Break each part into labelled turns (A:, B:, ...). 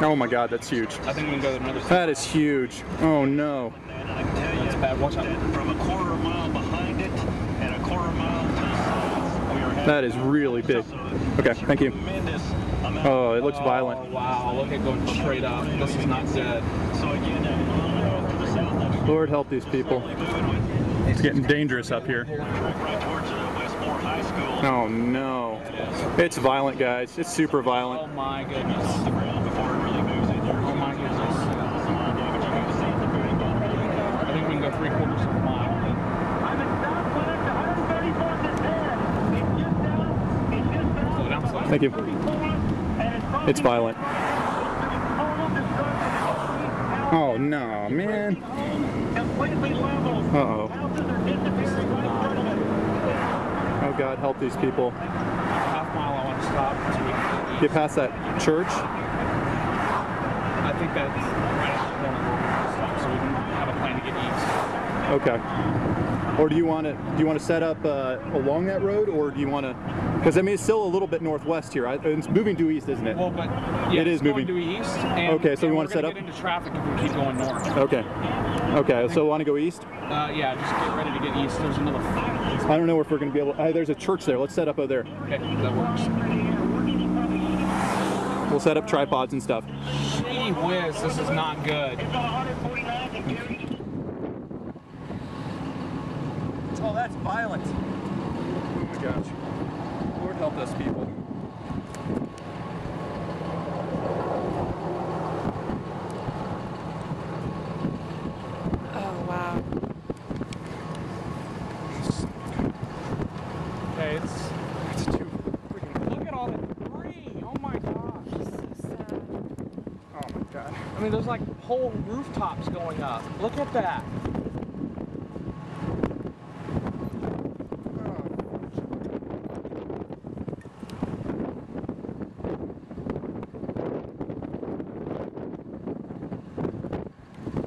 A: Oh my god, that's huge.
B: I think we can go to another side.
A: That is huge. Oh no.
B: That's bad. Watch out.
C: From a quarter mile behind it and a quarter mile to the sides, we are having
A: That is really big. Okay, thank you. Oh, it looks
B: Oh,
A: violent.
B: wow. Look at going straight up. This is not good.
C: So again, a mile to the south,
A: Lord help these people. It's getting dangerous up here.
C: track right towards uh, Westmoore High School.
A: Oh no. It's violent, guys. It's super violent.
B: Oh my goodness.
C: The ground before it really moves in there.
B: Oh my goodness.
C: Some of the damage you can see at the very bottom of the ground.
B: I think we can go three quarters of a mile.
C: I'm in southwest 134th and 10. It's just down. It's just down.
B: Slow down, slow down.
A: Thank you.
C: It's
A: It's violent. Oh no, man. Uh-oh.
C: Houses are disappearing right in front of it.
A: Oh god, help these people.
B: Half mile I want to stop. so we can
A: Get past that church.
B: I think that's right at the corner where we can stop so we can have a plan to get east.
A: Okay. Or do you want to do you want to set up uh, along that road, or do you want to? Because I mean, it's still a little bit northwest here. I, it's moving due east, isn't it?
B: Well, but yeah,
A: It is moving.
B: due east. And,
A: Okay, so we wanna set up-
B: get into traffic if we keep going north.
A: Okay. Okay. So want to go east?
B: Uh, yeah, just get ready to get east. There's another.
A: I don't know if we're going to be able. Uh, there's a church there. Let's set up over there.
B: Okay, that works.
A: We'll set up tripods and stuff.
B: Gee whiz, this is not good.
A: Oh, that's violent. Oh my gosh. Lord help us people.
D: Oh wow.
B: Okay, it's.
A: It's too freaking.
B: Look at all the debris. Oh my gosh.
D: So sad.
A: Oh my god.
B: I mean, there's like whole rooftops going up. Look at that.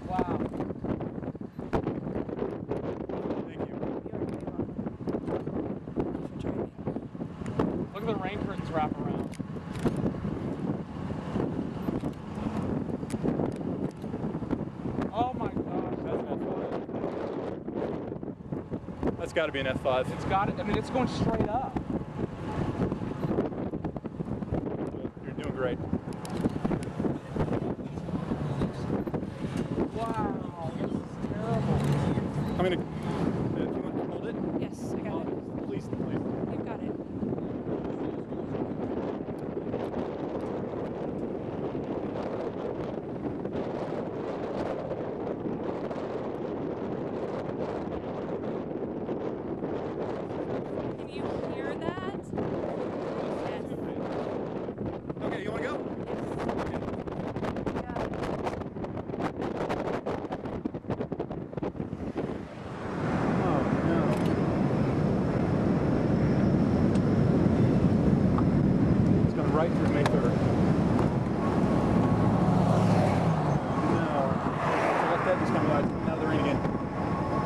B: Wow.
A: Thank you.
B: Look at the rain curtains wrap around. Oh my gosh, that's F5.
A: That's got to be an F5.
B: It's got it. I mean, it's going straight up.
A: You're doing great.
B: Wow, this is terrible.
A: I'm gonna. Uh, do you want to hold it?
D: Yes, I got it.
A: Please, please.
D: You've got it. Can you hear that? Yes.
A: Okay, you want to go? Oh no. It's going right through Mayfair. No. Let that just come out. Now the rain again.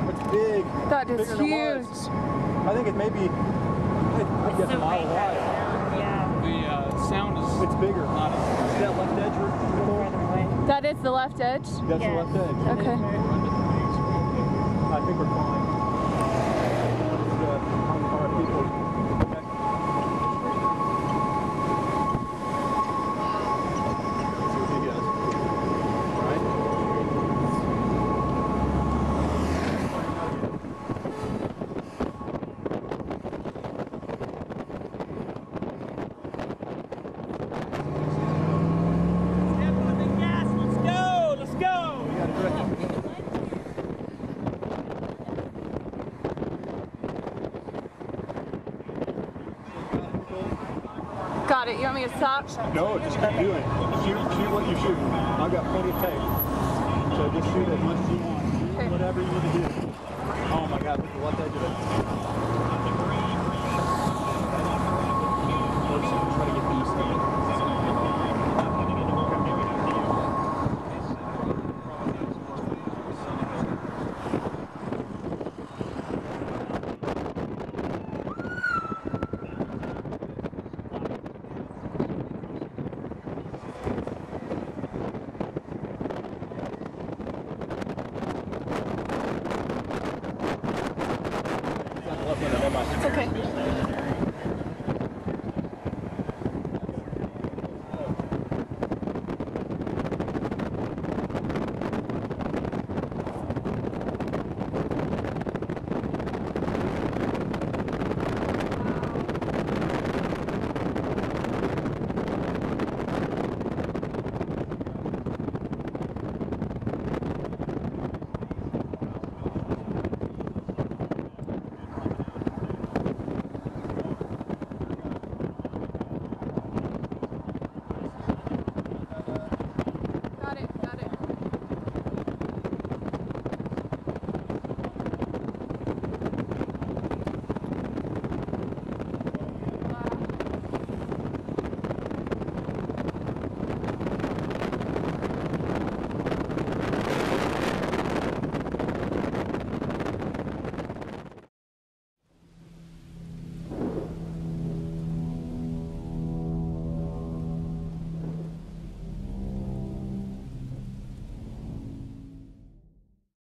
A: It's big.
D: That is
A: Bigger than it was. I think it may be, I I guess, a mile wide.
D: Yeah.
B: The uh, sound is
A: It's bigger.
B: not as
A: See that left edge? Rick?
D: That is the left edge.
A: That's the left edge.
D: Okay.
A: I think we're fine. Just, uh, on our people. Okay. Let's see what he has. All right.
B: Let's go! Let's go!
A: You got it, Rick.
D: Got it. You want me to stop?
A: No, just keep doing it. Shoot, shoot what you shoot. I've got plenty of tape. So just shoot as much as you want.
D: Okay.
A: whatever you need to do. Oh my God, look at the left edge of it. Okay.